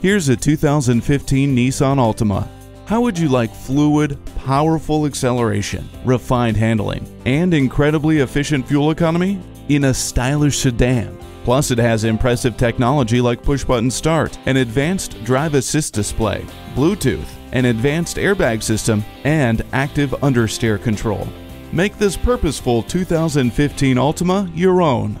Here's a 2015 Nissan Altima. How would you like fluid, powerful acceleration, refined handling, and incredibly efficient fuel economy in a stylish sedan? Plus, it has impressive technology like push button start, an advanced drive assist display, Bluetooth, an advanced airbag system, and active understeer control. Make this purposeful 2015 Altima your own.